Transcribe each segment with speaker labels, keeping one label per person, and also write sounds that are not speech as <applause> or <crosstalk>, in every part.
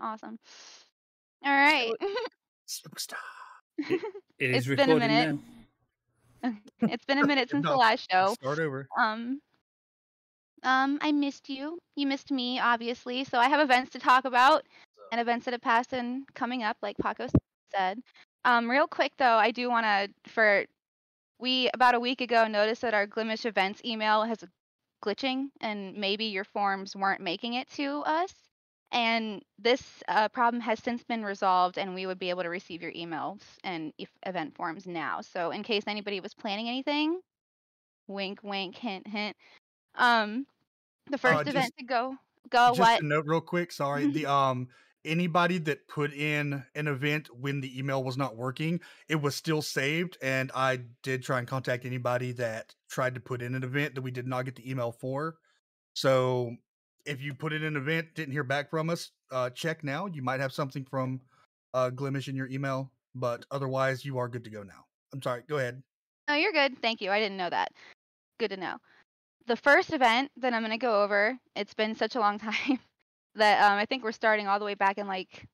Speaker 1: Awesome. All right.
Speaker 2: Superstar.
Speaker 3: It <laughs> <laughs>
Speaker 1: It's
Speaker 3: is
Speaker 1: been a minute.
Speaker 3: now. <laughs>
Speaker 1: it's been a minute since the last show.
Speaker 2: Start over.
Speaker 1: Um, um, I missed you. You missed me, obviously. So I have events to talk about and events that have passed and coming up, like Paco said. Um, real quick though, I do want to for we about a week ago noticed that our Glimesh events email has a glitching and maybe your forms weren't making it to us. And this uh, problem has since been resolved, and we would be able to receive your emails and if event forms now. So, in case anybody was planning anything, wink, wink, hint, hint. Um, the first
Speaker 2: Uh, just-
Speaker 1: event to go, go
Speaker 2: Just
Speaker 1: what?
Speaker 2: a note, real quick. Sorry. the <laughs> um, anybody that put in an event when the email was not working, it was still saved, and I did try and contact anybody that tried to put in an event that we did not get the email for. So, if you put in an event, didn't hear back from us, uh, check now. You might have something from uh, Glimesh in your email, but otherwise, you are good to go now. I'm sorry. Go ahead.
Speaker 1: No, you're good. Thank you. I didn't know that. Good to know. The first event that I'm going to go over, it's been such a long <laughs> time that um, I think we're starting all the way back in like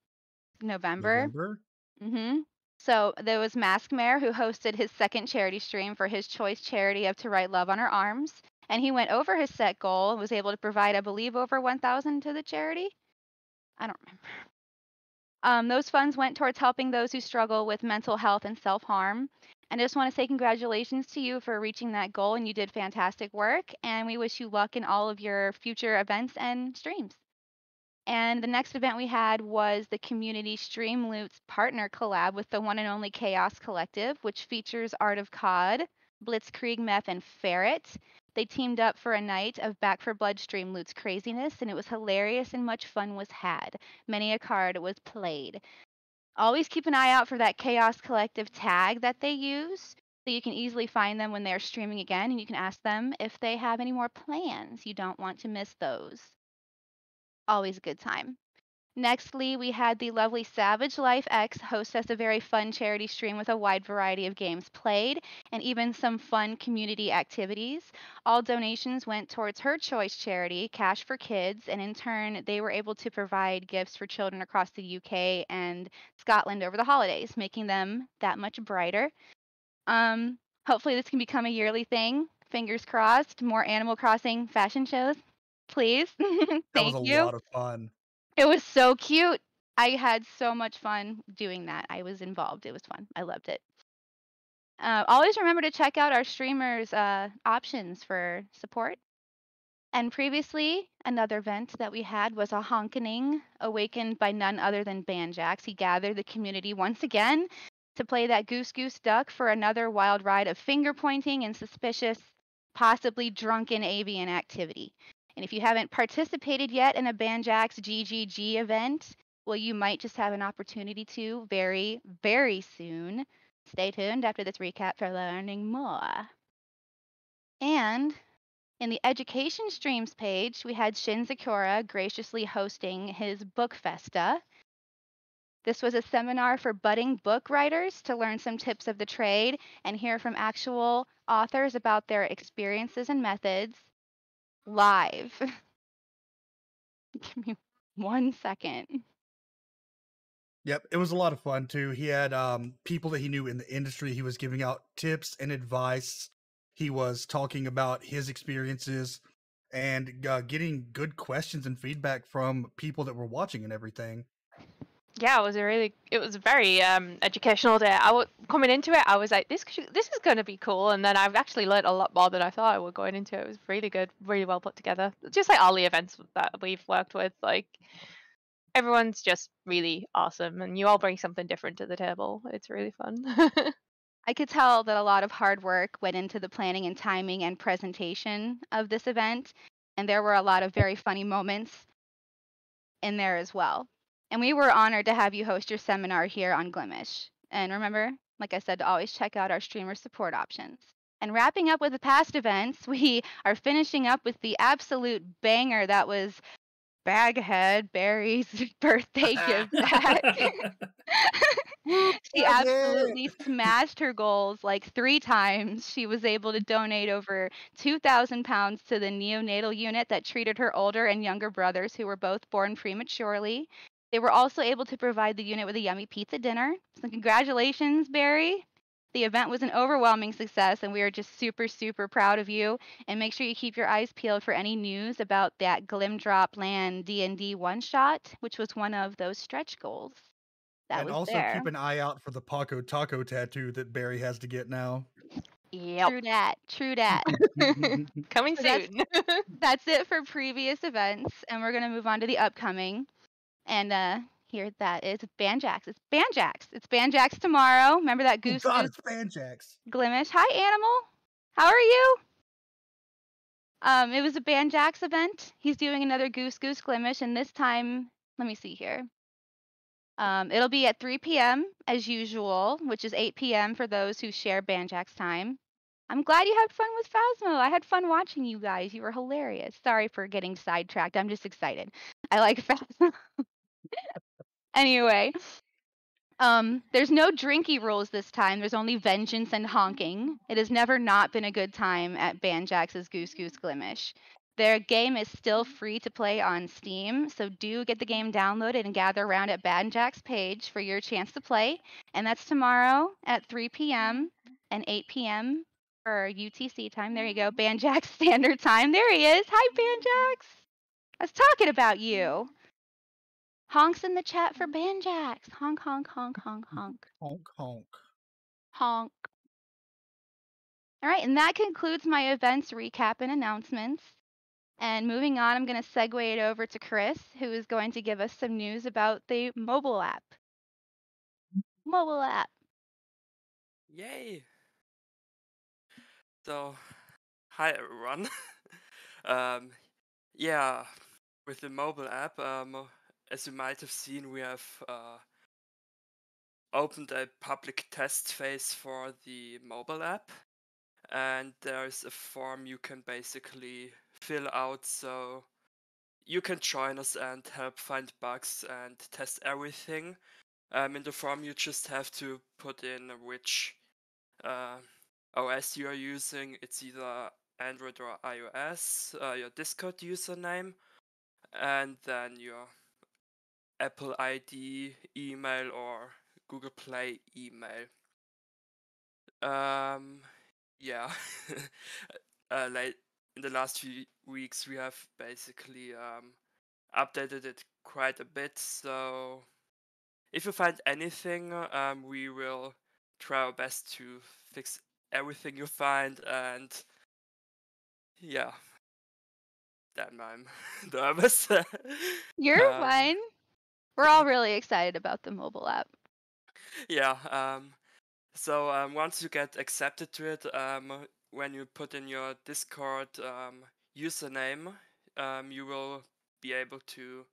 Speaker 1: November.
Speaker 2: November?
Speaker 1: hmm So there was Mask Mayor who hosted his second charity stream for his choice charity of To Write Love on Her Arms. And he went over his set goal and was able to provide, I believe, over 1000 to the charity. I don't remember. Um, those funds went towards helping those who struggle with mental health and self harm. And I just want to say congratulations to you for reaching that goal, and you did fantastic work. And we wish you luck in all of your future events and streams. And the next event we had was the Community Streamloots partner collab with the one and only Chaos Collective, which features Art of COD, Blitzkrieg Meth, and Ferret. They teamed up for a night of Back 4 Blood Streamloots craziness, and it was hilarious and much fun was had. Many a card was played. Always keep an eye out for that Chaos Collective tag that they use. So you can easily find them when they're streaming again, and you can ask them if they have any more plans. You don't want to miss those always a good time. Nextly, we had the lovely Savage Life X host us a very fun charity stream with a wide variety of games played and even some fun community activities. All donations went towards her choice charity, Cash for Kids, and in turn, they were able to provide gifts for children across the UK and Scotland over the holidays, making them that much brighter. Um, hopefully, this can become a yearly thing. Fingers crossed. More Animal Crossing fashion shows, please. Thank <laughs> That
Speaker 2: was a
Speaker 1: you.
Speaker 2: lot of fun.
Speaker 1: It was so cute. I had so much fun doing that. I was involved. It was fun. I loved it. Uh, always remember to check out our streamers' uh, options for support. And previously, another event that we had was a honkening awakened by none other than Banjax. He gathered the community once again to play that Goose Goose Duck for another wild ride of finger pointing and suspicious, possibly drunken avian activity. And if you haven't participated yet in a Banjax GGG event, well, you might just have an opportunity to very, very soon. Stay tuned after this recap for learning more. And in the education streams page, we had Shin Zakura graciously hosting his Book Festa. This was a seminar for budding book writers to learn some tips of the trade and hear from actual authors about their experiences and methods live. <laughs> Give me one second.
Speaker 2: Yep, it was a lot of fun too. He had um, people that he knew in the industry. He was giving out tips and advice. He was talking about his experiences and uh, getting good questions and feedback from people that were watching and everything.
Speaker 4: Yeah, it was a really, it was a very um, educational day. I was coming into it, I was like, this, this is going to be cool, and then I've actually learned a lot more than I thought I would going into it. It was really good, really well put together. Just like all the events that we've worked with, like everyone's just really awesome, and you all bring something different to the table. It's really fun. <laughs>
Speaker 1: I could tell that a lot of hard work went into the planning and timing and presentation of this event, and there were a lot of very funny moments in there as well. And we were honored to have you host your seminar here on Glimesh. And remember, like I said, to always check out our streamer support options. And wrapping up with the past events, <laughs> we are finishing up with the absolute banger that was Baghead Barry's <laughs> birthday <laughs> give back. she absolutely smashed her goals like three times. She was able to donate over 2,000 pounds to the neonatal unit that treated her older and younger brothers who were both born prematurely. They were also able to provide the unit with a yummy pizza dinner. So congratulations, Barry. The event was an overwhelming success, and we are just super, super proud of you. And make sure you keep your eyes peeled for any news about that Glimdrop Land D&D one-shot, which was one of those stretch goals. That
Speaker 2: and
Speaker 1: was
Speaker 2: also
Speaker 1: there.
Speaker 2: keep an eye out for the Paco Taco tattoo that Barry has to get now.
Speaker 4: Yep.
Speaker 1: True that. True that. <laughs> <laughs>
Speaker 4: Coming
Speaker 1: So that's-
Speaker 4: soon. <laughs>
Speaker 1: That's it for previous events, and we're gonna move on to the upcoming. And uh here that is Banjax. It's Banjax. It's Banjax tomorrow. Remember that
Speaker 2: oh
Speaker 1: goose
Speaker 2: God,
Speaker 1: goose
Speaker 2: it's Banjax.
Speaker 1: Glimesh. Hi, Animal. How are you? Um, it was a Banjax event. He's doing another Goose Goose Glimesh, and this time, let me see here. Um, it'll be at 3 p.m. as usual, which is 8 p.m. for those who share Banjax time. I'm glad you had fun with Phasmo. I had fun watching you guys. You were hilarious. Sorry for getting sidetracked. I'm just excited. I like <laughs> Phasmo. Anyway, um, there's no drinky rules this time. There's only vengeance and honking. It has never not been a good time at Banjax's Goose Goose Glimesh. Their game is still free to play on Steam, so do get the game downloaded and gather around at Banjax's page for your chance to play. And that's tomorrow at 3 p.m. and 8 p.m. for UTC time. There you go, Banjax <laughs> Standard Time. There he is. Hi, Banjax. I was talking about you. Honks in the chat for Banjax. Honk, honk, honk, honk, honk,
Speaker 2: Honk honk.
Speaker 1: honk. All right, and that concludes my events recap and announcements. And moving on, I'm going to segue it over to Chris, who is going to give us some news about the mobile app. Mobile app.
Speaker 3: Yay! So, hi everyone. <laughs> um, yeah, with the mobile app, um, as you might have seen, we have uh, opened a public test phase for the mobile app, and there's a form you can basically fill out so you can join us and help find bugs and test everything. Um, in the form, you just have to put in which uh, OS you are using. It's either Android or iOS, uh, your Discord username, and then your Apple ID, email, or Google Play email. Um, yeah. <laughs> uh, late in the last few weeks, we have basically um, updated it quite a bit. So, if you find anything, um, we will try our best to fix everything you find and yeah damn i'm <laughs> nervous
Speaker 1: You're
Speaker 3: Um,
Speaker 1: fine. We're all really excited about the mobile app.
Speaker 3: yeah um so um, once you get accepted to it um when you put in your discord um username um you will be able to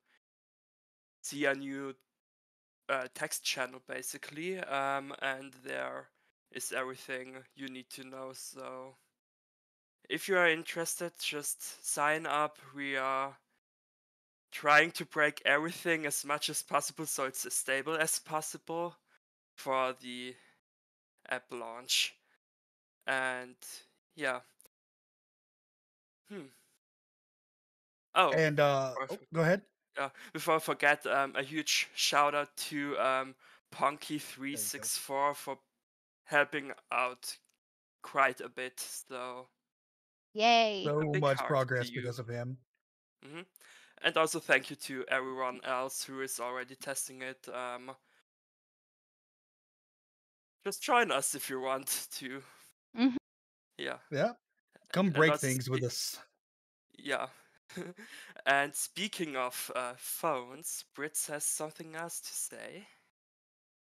Speaker 3: see a new uh, text channel basically um and there is everything you need to know so if you are interested just sign up we are trying to break everything as much as possible so it's as stable as possible for the app launch and yeah hmm oh
Speaker 2: And uh, oh, go ahead.
Speaker 3: uh, before I forget, um, a huge shout out to um, Ponky364 for helping out quite a bit. So,
Speaker 1: Yay.
Speaker 2: So much progress because of him.
Speaker 3: hmm and also thank you to everyone else who is already testing it. Um, just join us if you want to.
Speaker 1: Mhm.
Speaker 3: Yeah,
Speaker 2: Yeah. Come break
Speaker 3: that's
Speaker 2: things with us.
Speaker 3: yeah. <laughs> and speaking of uh, phones, Brits has something else to say.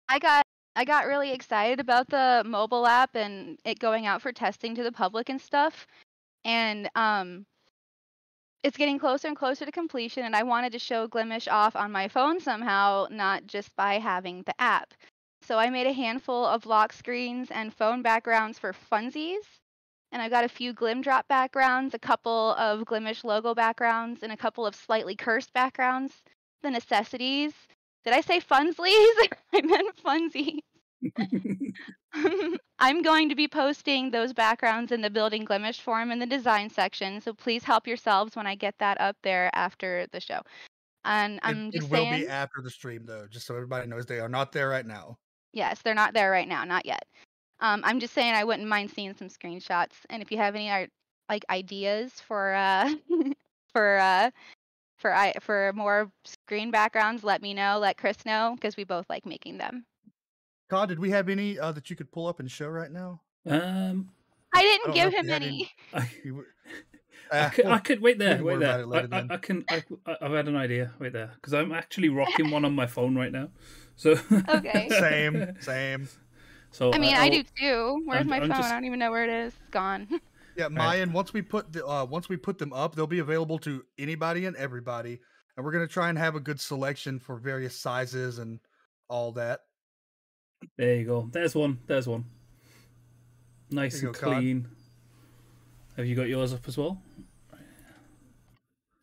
Speaker 1: I got I got really excited about the mobile app and it going out for testing to the public and stuff. And um it's getting closer and closer to completion and I wanted to show Glimesh off on my phone somehow, not just by having the app. So I made a handful of lock screens and phone backgrounds for funsies. And I got a few Glimdrop backgrounds, a couple of Glimesh logo backgrounds, and a couple of slightly cursed backgrounds. The necessities. Did I say funslies? <laughs> I meant funsies. <laughs> <laughs> I'm going to be posting those backgrounds in the Building Glimesh forum in the design section, so please help yourselves when I get that up there after the show. And I'm
Speaker 2: it
Speaker 1: just it
Speaker 2: will
Speaker 1: saying,
Speaker 2: be after the stream though, just so everybody knows they are not there right now.
Speaker 1: yes, they're not there right now, not yet. Um, I'm just saying I wouldn't mind seeing some screenshots. And if you have any i- like ideas for uh <laughs> for uh for I for more screen backgrounds, let me know. Let Chris know because we both like making them.
Speaker 2: Todd, did we have any uh, that you could pull up and show right now?
Speaker 5: Um,
Speaker 1: I
Speaker 2: I
Speaker 1: didn't
Speaker 2: don't
Speaker 1: give him any.
Speaker 2: any.
Speaker 5: I, <laughs> I,
Speaker 2: Ah,
Speaker 5: could, I could wait there. Wait there. I, I. I can. I, <laughs> I- I've had an idea. Wait there, because I'm actually rocking one on my phone right now. So
Speaker 1: Okay. <laughs>
Speaker 2: same, same.
Speaker 5: So
Speaker 1: I mean, I
Speaker 5: I'll-
Speaker 1: do too. Where's
Speaker 5: I'm-
Speaker 1: my
Speaker 5: I'm
Speaker 1: phone?
Speaker 5: just-
Speaker 1: I don't even know where it is. It's gone.
Speaker 2: Yeah, Mayan. Once we put the uh, once we put them up, they'll be available to anybody and everybody, and we're gonna try and have a good selection for various sizes and all that.
Speaker 5: There you go. There's one. There's one. Nice and
Speaker 2: go, Cod.
Speaker 5: clean. Have you got yours up as well?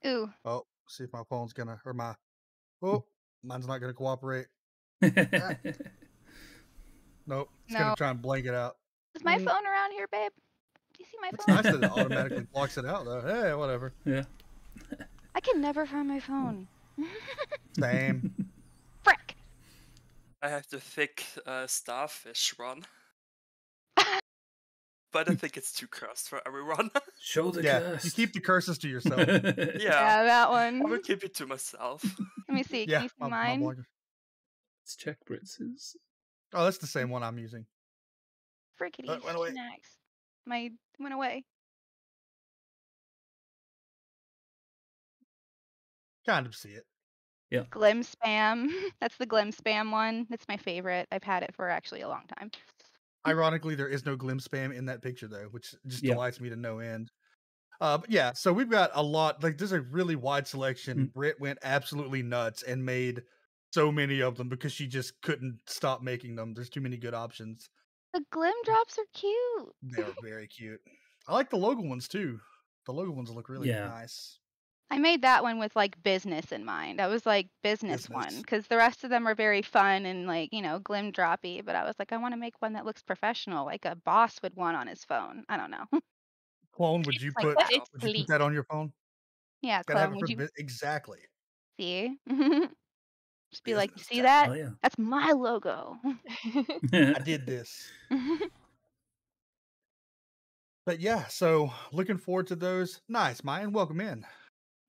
Speaker 1: Ooh,
Speaker 2: Oh, see if my phone's gonna or my oh, mine's not gonna cooperate. <laughs> Nope, it's
Speaker 1: No.
Speaker 2: gonna try and blank it out.
Speaker 1: is my
Speaker 2: Mm.
Speaker 1: phone around here, babe? Do you see my phone?
Speaker 2: It's
Speaker 1: phone?
Speaker 2: nice that it automatically <laughs> blocks it out though. Hey, whatever.
Speaker 5: yeah.
Speaker 1: I can never find my phone. <laughs>
Speaker 2: Same.
Speaker 1: Frick.
Speaker 3: I have the thick uh, starfish one. <laughs> but I think it's too cursed for everyone. <laughs>
Speaker 5: Show the
Speaker 2: yeah,
Speaker 5: curse.
Speaker 2: you keep the curses to <laughs> yourself.
Speaker 3: yeah,
Speaker 1: Yeah, that
Speaker 3: one. I'm
Speaker 1: gonna
Speaker 3: keep it to myself.
Speaker 1: Let me see. Can
Speaker 2: yeah,
Speaker 1: you see
Speaker 2: my- my
Speaker 1: mine?
Speaker 2: blocker.
Speaker 5: Let's check Britz's.
Speaker 2: Oh, that's the same one I'm using.
Speaker 1: Frickety
Speaker 2: Uh, went away.
Speaker 1: snacks. My went away.
Speaker 2: Kind of see it.
Speaker 1: Glim spam. <laughs> That's the Glim spam one. It's my favorite. I've had it for actually a long time.
Speaker 2: Ironically, there is no glim spam in that picture though, which just
Speaker 5: Yeah.
Speaker 2: delights me to no end. Uh, but yeah, so we've got a lot. Like, there's a really wide selection.
Speaker 5: Mm.
Speaker 2: Britt went absolutely nuts and made so many of them because she just couldn't stop making them. There's too many good options.
Speaker 1: The Glim drops are cute.
Speaker 2: They're very cute. I like the logo ones too. The logo ones look really
Speaker 5: Yeah.
Speaker 2: nice.
Speaker 1: I made that one with like business in mind. I was like business, one
Speaker 2: Business.
Speaker 1: because the rest of them are very fun and like you know glim droppy. But I was like, I want to make one that looks professional, like a boss would want on his phone. I don't know. <laughs>
Speaker 2: Clone, would you
Speaker 1: like
Speaker 2: put
Speaker 1: that.
Speaker 4: It's
Speaker 2: would you
Speaker 4: sleek.
Speaker 2: put that on your phone?
Speaker 1: yeah,
Speaker 2: Gotta have
Speaker 1: Clone,
Speaker 2: it
Speaker 1: would
Speaker 2: for
Speaker 1: you
Speaker 2: bu- exactly.
Speaker 1: see? <laughs> Just be like, you
Speaker 2: Business
Speaker 1: see
Speaker 2: time.
Speaker 1: that?
Speaker 5: Oh yeah.
Speaker 1: That's my logo. <laughs>
Speaker 2: I did this. But yeah, so looking forward to those. Nice, Mayan. Welcome in.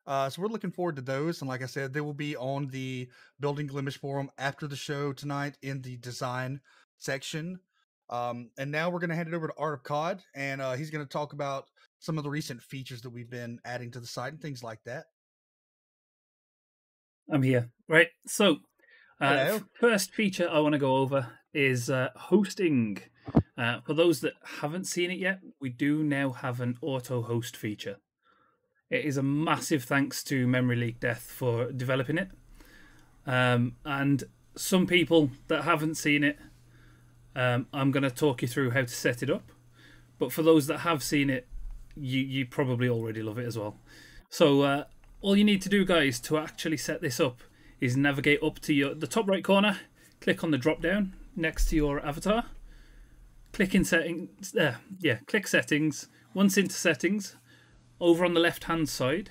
Speaker 2: Uh, so we're looking forward to those, and like I said, they will be on the Building Glimesh forum after the show tonight in the design section. Um, and now we're going to hand it over to Art of Cod, and uh, he's going to talk about some of the recent features that we've been adding to the site and things like that.
Speaker 5: I'm here. Right. So, uh, first feature I want to go over is uh, hosting. Uh, for those that haven't seen it yet, we do now have an auto host feature. It is a massive thanks to Memory Leak Death for developing it. Um, and some people that haven't seen it, um, I'm going to talk you through how to set it up. But for those that have seen it, you you probably already love it as well. So uh, all you need to do, guys, to actually set this up is navigate up to your the top right corner, click on the drop down next to your avatar, click in settings. Uh, yeah, click settings. Once into settings, over on the left hand side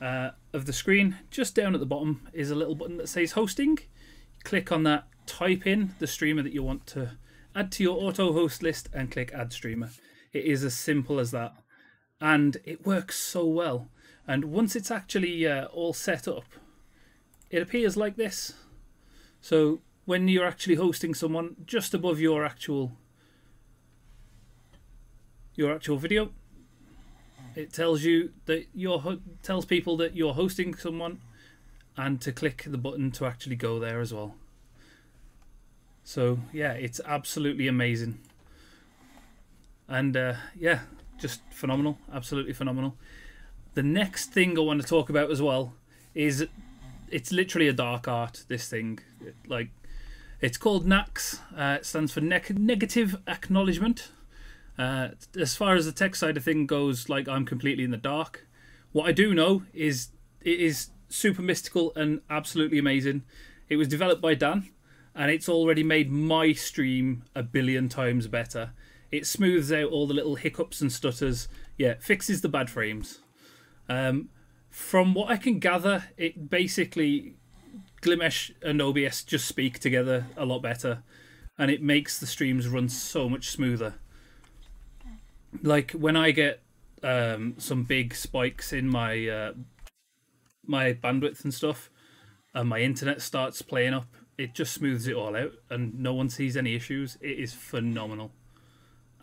Speaker 5: uh, of the screen, just down at the bottom, is a little button that says hosting. Click on that, type in the streamer that you want to add to your auto host list, and click add streamer. It is as simple as that, and it works so well. And once it's actually uh, all set up, it appears like this. So when you're actually hosting someone, just above your actual your actual video, it tells you that you're tells people that you're hosting someone, and to click the button to actually go there as well. So yeah, it's absolutely amazing, and uh, yeah, just phenomenal, absolutely phenomenal. The next thing I want to talk about as well is it's literally a dark art. This thing, like, it's called NACKs. Uh, it stands for neg- negative acknowledgement. Uh, as far as the tech side of thing goes, like I'm completely in the dark. What I do know is it is super mystical and absolutely amazing. It was developed by Dan, and it's already made my stream a billion times better. It smooths out all the little hiccups and stutters. Yeah, fixes the bad frames. Um, from what I can gather, it basically Glimesh and OBS just speak together a lot better, and it makes the streams run so much smoother. Like when I get um, some big spikes in my uh, my bandwidth and stuff, and my internet starts playing up, it just smooths it all out, and no one sees any issues. It is phenomenal,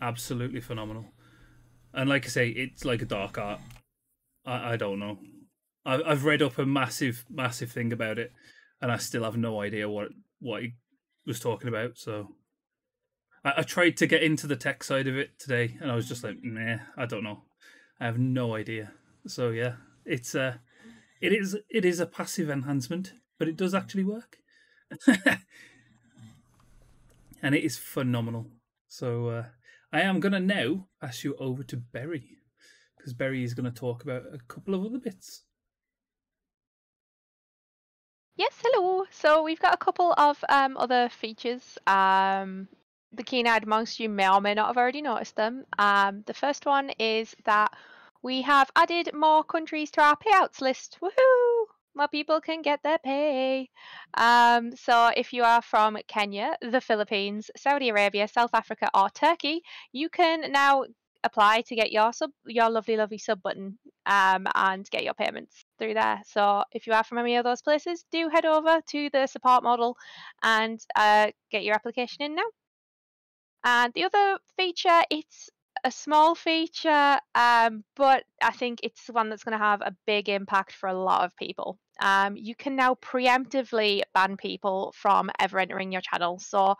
Speaker 5: absolutely phenomenal. And like I say, it's like a dark art. I, I don't know. I, I've read up a massive, massive thing about it, and I still have no idea what what he was talking about. So I, I tried to get into the tech side of it today, and I was just like, nah, I don't know. I have no idea. So yeah, it's a, it is it is a passive enhancement, but it does actually work, <laughs> and it is phenomenal. So uh, I am gonna now pass you over to Berry because Berry is to talk about a couple of other bits.
Speaker 4: Yes, hello. So we've got a couple of um, other features. Um, the keen-eyed amongst you may or may not have already noticed them. Um, the first one is that we have added more countries to our payouts list. Woohoo! More people can get their pay. Um, so if you are from Kenya, the Philippines, Saudi Arabia, South Africa, or Turkey, you can now apply to get your sub your lovely lovely sub button um, and get your payments through there so if you are from any of those places do head over to the support model and uh, get your application in now and the other feature it's a small feature um, but i think it's one that's going to have a big impact for a lot of people um, you can now preemptively ban people from ever entering your channel so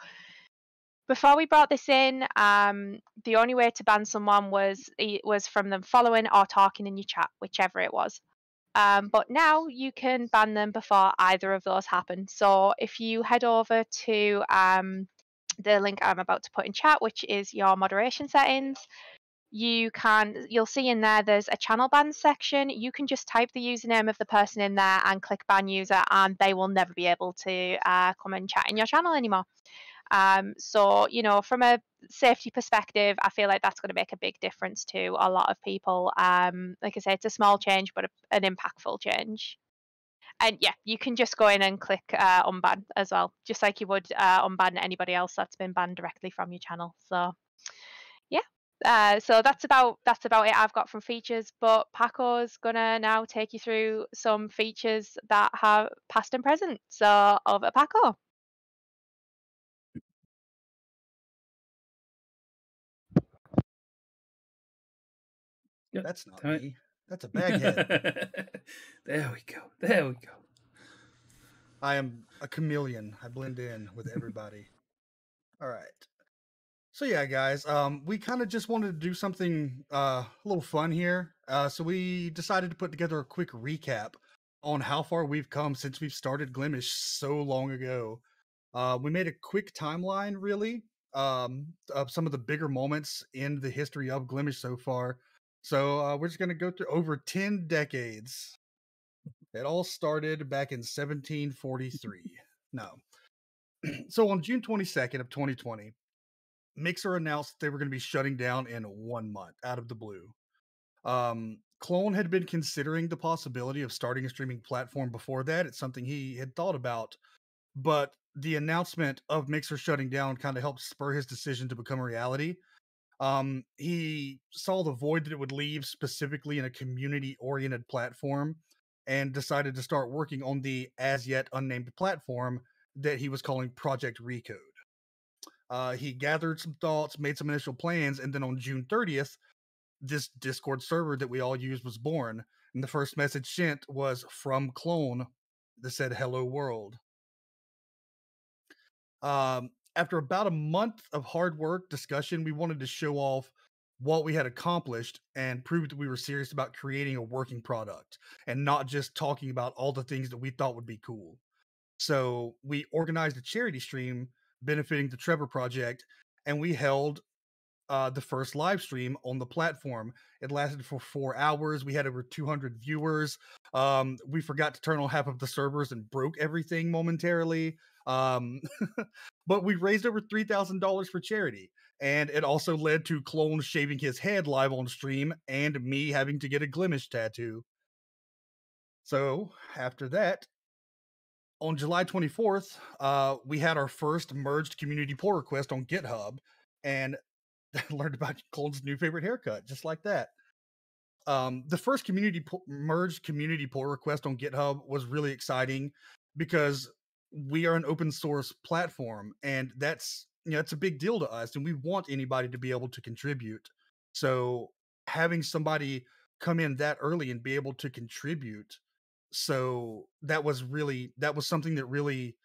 Speaker 4: before we brought this in, um, the only way to ban someone was was from them following or talking in your chat, whichever it was. Um, but now you can ban them before either of those happen. So if you head over to um, the link I'm about to put in chat, which is your moderation settings, you can you'll see in there there's a channel ban section you can just type the username of the person in there and click ban user and they will never be able to uh, come and chat in your channel anymore um, so, you know, from a safety perspective, I feel like that's going to make a big difference to a lot of people. Um, like I say, it's a small change, but a, an impactful change. And yeah, you can just go in and click uh, unban as well, just like you would uh, unban anybody else that's been banned directly from your channel. So, yeah. Uh, so that's about that's about it I've got from features. But Paco's gonna now take you through some features that have past and present. So over Paco.
Speaker 2: Yep. That's not me. That's a baghead. <laughs>
Speaker 5: there we go. There we go.
Speaker 2: I am a chameleon. I blend in with everybody. All right. So yeah, guys, um, we kind of just wanted to do something uh, a little fun here. Uh, so we decided to put together a quick recap on how far we've come since we've started Glimesh so long ago. Uh, we made a quick timeline, really, um, of some of the bigger moments in the history of Glimesh so far. So uh, we're just going to go through over 10 decades. It all started back in 1743. No. <clears throat> so on June 22nd of 2020, Mixer announced they were going to be shutting down in one month out of the blue. Um, Clone had been considering the possibility of starting a streaming platform before that. It's something he had thought about, but the announcement of Mixer shutting down kind of helped spur his decision to become a reality. Um, he saw the void that it would leave specifically in a community oriented platform and decided to start working on the as yet unnamed platform that he was calling Project Recode. Uh, he gathered some thoughts, made some initial plans, and then on June 30th, this Discord server that we all use was born. And the first message sent was from Clone that said, Hello World. Um, after about a month of hard work discussion, we wanted to show off what we had accomplished and prove that we were serious about creating a working product and not just talking about all the things that we thought would be cool. So we organized a charity stream benefiting the Trevor Project, and we held uh, the first live stream on the platform. It lasted for four hours. We had over 200 viewers. Um, we forgot to turn on half of the servers and broke everything momentarily. Um, <laughs> but we raised over $3,000 for charity. And it also led to Clone shaving his head live on stream and me having to get a Glimesh tattoo. So after that, on July 24th, uh, we had our first merged community pull request on GitHub and <laughs> learned about Colton's new favorite haircut, just like that. Um, the first community pu- merged community pull request on GitHub was really exciting because we are an open source platform and that's you know it's a big deal to us and we want anybody to be able to contribute. So having somebody come in that early and be able to contribute so that was really that was something that really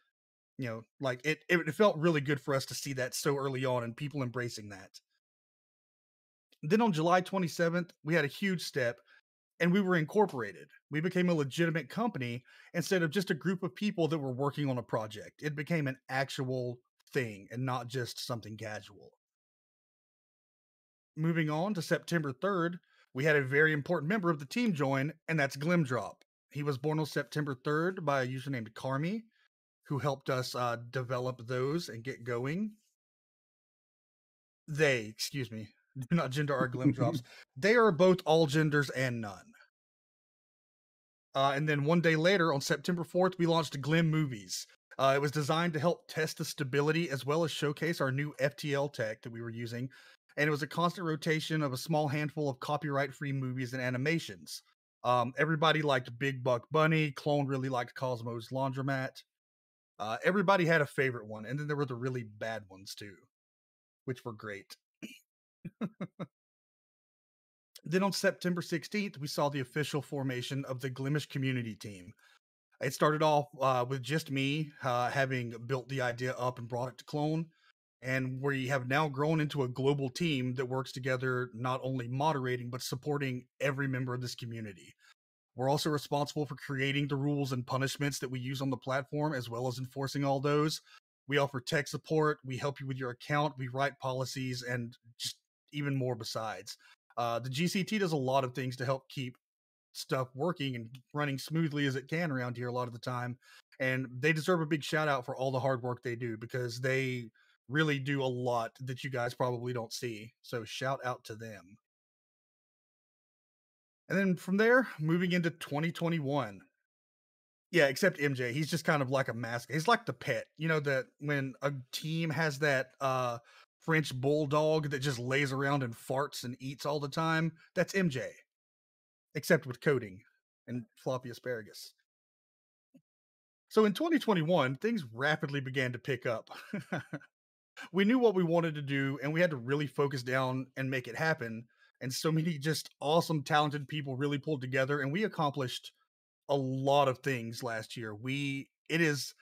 Speaker 2: you know like it it felt really good for us to see that so early on and people embracing that. Then on july 27th we had a huge step and we were incorporated. We became a legitimate company instead of just a group of people that were working on a project. It became an actual thing and not just something casual. Moving on to september 3rd we had a very important member of the team join and that's glimdrop he was born on September 3rd by a user named Carmi, who helped us uh, develop those and get going. They, excuse me, do <laughs> not gender our glim drops. They are both all genders and none. Uh, and then one day later, on September 4th, we launched Glim Movies. Uh, it was designed to help test the stability as well as showcase our new FTL tech that we were using. And it was a constant rotation of a small handful of copyright free movies and animations. Um, everybody liked Big Buck Bunny. Clone really liked Cosmos Laundromat. Uh, everybody had a favorite one, and then there were the really bad ones too, which were great. Then on September 16th, we saw the official formation of the Glimesh community team. It started off uh, with just me uh, having built the idea up and brought it to Clone, and we have now grown into a global team that works together, not only moderating, but supporting every member of this community. We're also responsible for creating the rules and punishments that we use on the platform, as well as enforcing all those. We offer tech support, we help you with your account, we write policies, and just even more besides. Uh, the GCT does a lot of things to help keep stuff working and running smoothly as it can around here a lot of the time. And they deserve a big shout out for all the hard work they do because they really do a lot that you guys probably don't see. So shout out to them. And then from there, moving into 2021. Yeah, except MJ, he's just kind of like a mask. He's like the pet. You know that when a team has that uh French bulldog that just lays around and farts and eats all the time, that's MJ. Except with coding and floppy asparagus. So in 2021, things rapidly began to pick up. <laughs> we knew what we wanted to do and we had to really focus down and make it happen and so many just awesome talented people really pulled together and we accomplished a lot of things last year we it is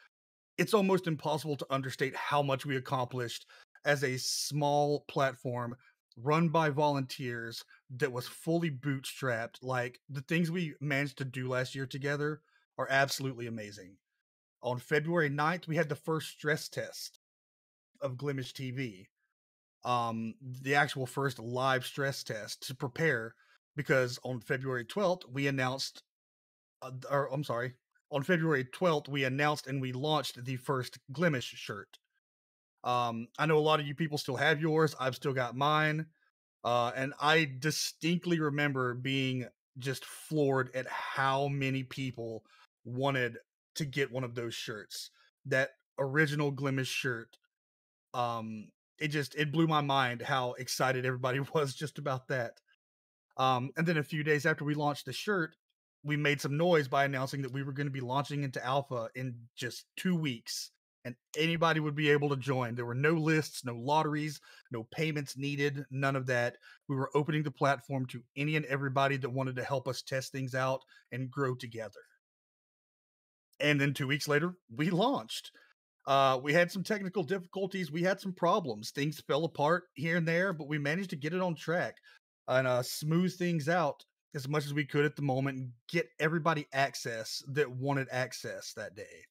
Speaker 2: it's almost impossible to understate how much we accomplished as a small platform run by volunteers that was fully bootstrapped like the things we managed to do last year together are absolutely amazing on february 9th we had the first stress test of Glimesh TV, um, the actual first live stress test to prepare because on February 12th we announced, uh, or I'm sorry, on February 12th we announced and we launched the first Glimesh shirt. Um, I know a lot of you people still have yours. I've still got mine. Uh, and I distinctly remember being just floored at how many people wanted to get one of those shirts. That original Glimesh shirt um it just it blew my mind how excited everybody <laughs> was just about that um and then a few days after we launched the shirt we made some noise by announcing that we were going to be launching into alpha in just two weeks and anybody would be able to join there were no lists no lotteries no payments needed none of that we were opening the platform to any and everybody that wanted to help us test things out and grow together and then two weeks later we launched uh, we had some technical difficulties. We had some problems. Things fell apart here and there, but we managed to get it on track and uh, smooth things out as much as we could at the moment and get everybody access that wanted access that day.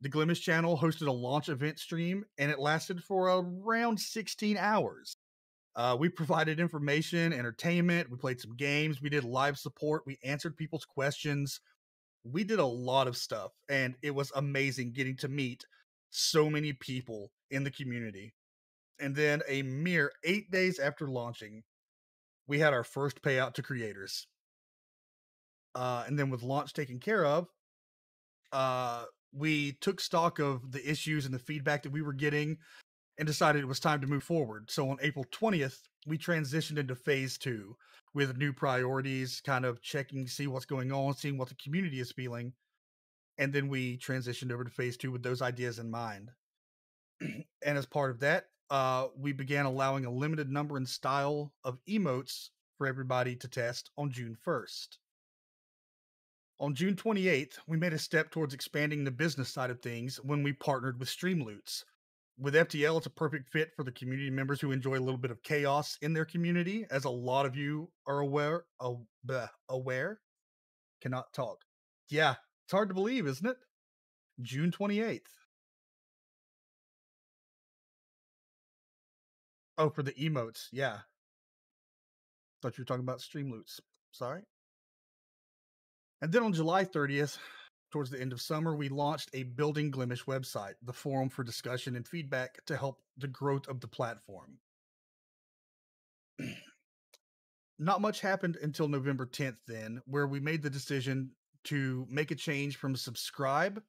Speaker 2: The Glimesh channel hosted a launch event stream and it lasted for around 16 hours. Uh, we provided information, entertainment, we played some games, we did live support, we answered people's questions. We did a lot of stuff and it was amazing getting to meet so many people in the community. And then a mere eight days after launching, we had our first payout to creators. Uh, and then with launch taken care of, uh, we took stock of the issues and the feedback that we were getting and decided it was time to move forward. So on April 20th, we transitioned into phase two with new priorities, kind of checking, see what's going on, seeing what the community is feeling. And then we transitioned over to phase two with those ideas in mind. <clears throat> and as part of that, uh, we began allowing a limited number and style of emotes for everybody to test on June 1st. On June 28th, we made a step towards expanding the business side of things when we partnered with Streamloots. With FTL, it's a perfect fit for the community members who enjoy a little bit of chaos in their community, as a lot of you are aware. Uh, bleh, aware? Cannot talk. Yeah, it's hard to believe, isn't it? June 28th. Oh, for the emotes. Yeah. Thought you were talking about Streamloots. Sorry. And then on July 30th, towards the end of summer, we launched a Building Glimesh website, the forum for discussion and feedback to help the growth of the platform. <clears throat> Not much happened until November 10th, then, where we made the decision to make a change from subscribe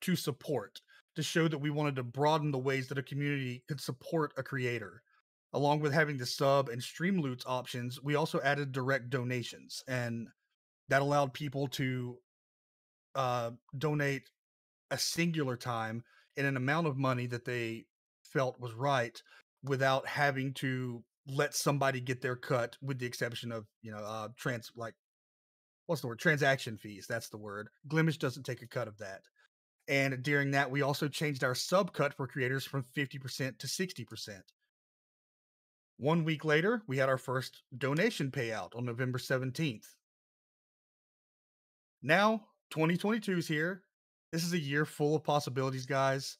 Speaker 2: to support to show that we wanted to broaden the ways that a community could support a creator. Along with having the sub and Streamloots options, we also added direct donations, and that allowed people to uh, donate a singular time in an amount of money that they felt was right without having to let somebody get their cut with the exception of you know uh trans like what's the word? Transaction fees that's the word. Glimesh doesn't take a cut of that. And during that we also changed our sub cut for creators from 50% to 60% one week later we had our first donation payout on november 17th now 2022 is here. This is a year full of possibilities guys.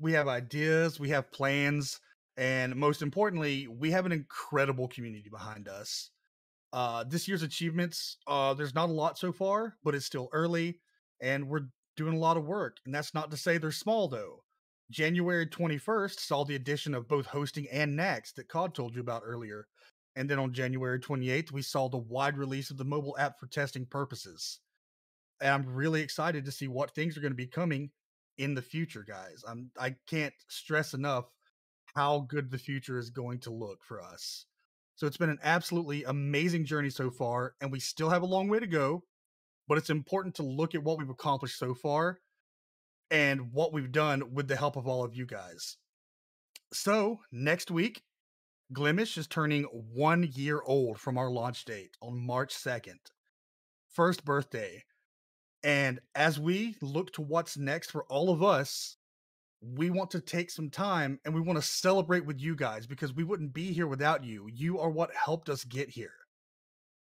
Speaker 2: We have ideas we have plans and most importantly we have an incredible community behind us. Uh this year's achievements uh there's not a lot so far but it's still early and we're doing a lot of work and that's not to say they're small though. January 21st saw the addition of both hosting and NACKs that cod told you about earlier and then on january 28th we saw the wide release of the mobile app for testing purposes and i'm really excited to see what things are going to be coming in the future guys i'm i can't stress enough how good the future is going to look for us. So it's been an absolutely amazing journey so far, and we still have a long way to go. But it's important to look at what we've accomplished so far and what we've done with the help of all of you guys. So next week, Glimesh is turning one year old from our launch date on March 2nd. First birthday. And as we look to what's next for all of us, we want to take some time and we want to celebrate with you guys because we wouldn't be here without you. You are what helped us get here.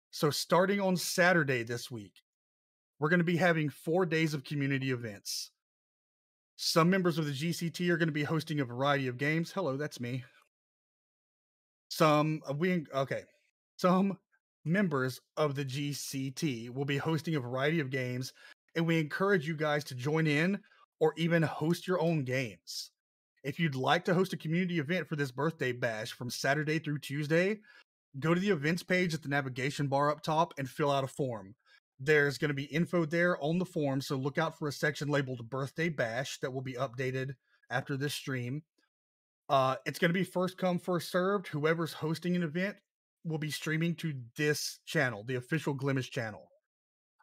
Speaker 2: So, starting on Saturday this week, we're going to be having four days of community events. Some members of the GCT are going to be hosting a variety of games. Hello, that's me. Some uh, we okay. Some members of the GCT will be hosting a variety of games, and we encourage you guys to join in or even host your own games. If you'd like to host a community event for this birthday bash from Saturday through Tuesday, go to the events page at the navigation bar up top and fill out a form. There's going to be info there on the form, so look out for a section labeled Birthday Bash that will be updated after this stream. Uh, it's going to be first come, first served. Whoever's hosting an event will be streaming to this channel, the official Glimesh channel.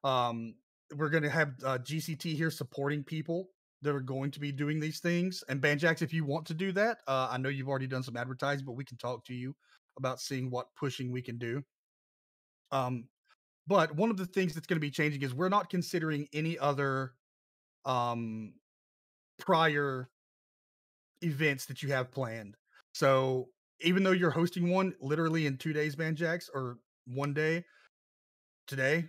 Speaker 2: Um, we're going to have uh, GCT here supporting people that are going to be doing these things. And Banjax, if you want to do that, uh, I know you've already done some advertising, but we can talk to you about seeing what pushing we can do. Um, but one of the things that's going to be changing is we're not considering any other um, prior events that you have planned. So even though you're hosting one literally in two days, Banjax, or one day, today,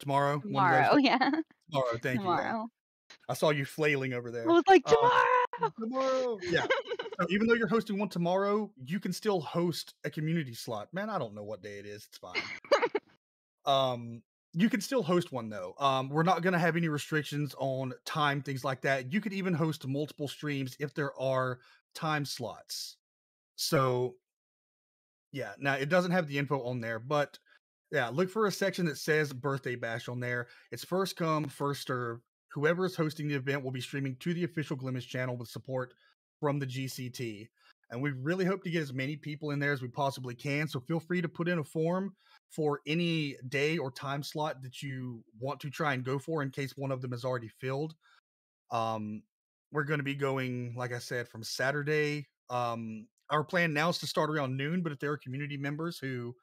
Speaker 2: tomorrow,
Speaker 1: Tomorrow, <laughs> yeah.
Speaker 2: tomorrow. Thank you.
Speaker 1: Tomorrow.
Speaker 2: I saw you flailing over there.
Speaker 1: I was like,
Speaker 2: Uh,
Speaker 1: tomorrow. <laughs>
Speaker 2: tomorrow. Yeah. So even though you're hosting one tomorrow, you can still host a community slot. Man, I don't know what day it is. It's fine. <laughs> um, you can still host one though. Um, we're not going to have any restrictions on time, things like that. You could even host multiple streams if there are time slots. So, yeah. Now it doesn't have the info on there, but Yeah, look for a section that says birthday bash on there. It's first come, first serve. Whoever is hosting the event will be streaming to the official Glimesh channel with support from the GCT. And we really hope to get as many people in there as we possibly can. So feel free to put in a form for any day or time slot that you want to try and go for in case one of them is already filled. Um, we're going to be going, like I said, from Saturday. Um, our plan now is to start around noon, but if there are community members who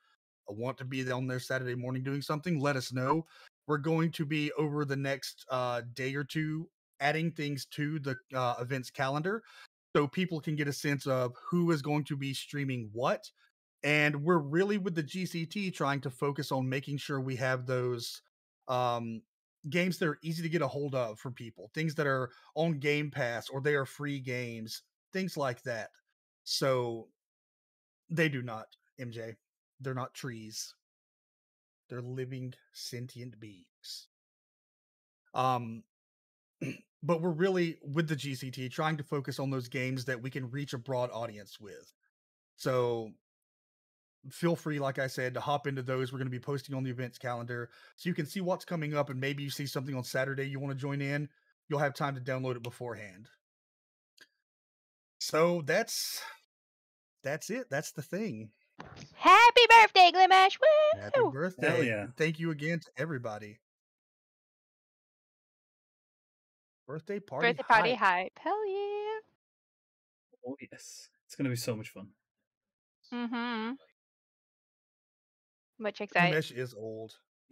Speaker 2: want to be on there Saturday morning doing something, let us know. We're going to be over the next uh, day or two adding things to the uh, events calendar so people can get a sense of who is going to be streaming what. And we're really with the GCT trying to focus on making sure we have those um, games that are easy to get a hold of for people, things that are on Game Pass or they are free games, things like that. So they do not, MJ. They're not trees. They're living sentient beings. Um <clears throat> but we're really with the GCT trying to focus on those games that we can reach a broad audience with. So feel free, like I said, to hop into those. We're going to be posting on the events calendar so you can see what's coming up. And maybe you see something on Saturday you want to join in, you'll have time to download it beforehand. So that's that's it. That's the thing.
Speaker 4: Happy birthday, Glimesh! Woo!
Speaker 2: Happy birthday.
Speaker 5: yeah.
Speaker 2: Thank you again to everybody. Birthday party.
Speaker 4: Birthday party
Speaker 2: hype.
Speaker 4: hype. Hell yeah.
Speaker 5: Oh yes, it's going to be so much fun.
Speaker 4: Mm-hmm. Much excited.
Speaker 2: Mesh is old. <laughs> <laughs>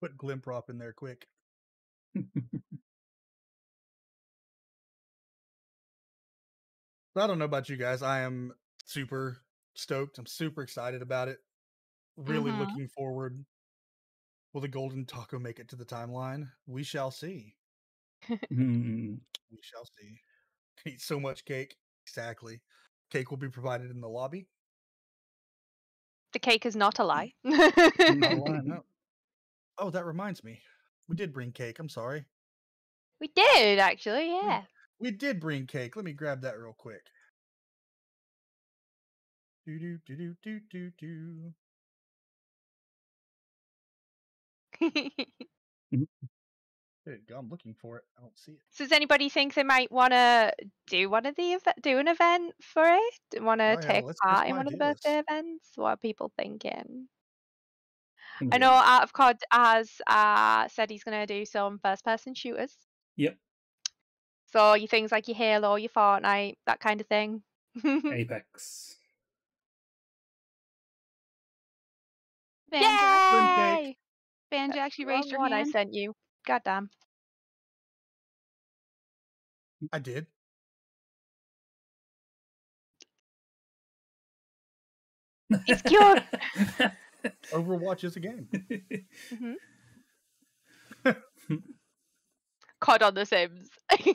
Speaker 2: Put Glimprop in there quick. <laughs> I don't know about you guys. I am super stoked. I'm super excited about it. Really
Speaker 1: Mhm.
Speaker 2: looking forward. Will the golden taco make it to the timeline? We shall see. <laughs> We shall see. <laughs> Eat so much cake. Exactly. Cake will be provided in the lobby.
Speaker 4: the cake is not a lie.
Speaker 2: Not a lie, <laughs> no. Oh, that reminds me. We did bring cake. I'm sorry.
Speaker 4: we did actually, yeah.
Speaker 2: We did bring cake. Let me grab that real quick. Do do do do do do do. <laughs> You go. I'm looking for it. I don't see it.
Speaker 4: so does anybody think they might want to do one of the ev- do an event for it? Want to
Speaker 2: Oh,
Speaker 4: take part in one of the birthday events? What are people thinking? I know Art of COD has uh, said he's going to do some first-person shooters.
Speaker 5: Yep.
Speaker 4: So your things like your Halo, your Fortnite, that kind of thing. <laughs>
Speaker 5: Apex.
Speaker 1: Banjo,
Speaker 4: Yay!
Speaker 1: Banjo
Speaker 4: That's
Speaker 1: actually
Speaker 4: the
Speaker 1: raised your
Speaker 4: one I sent you. God damn.
Speaker 2: I did.
Speaker 4: It's cute. <laughs>
Speaker 2: Overwatch is a game. Mm-hmm.
Speaker 4: COD on The Sims. <laughs>
Speaker 5: Do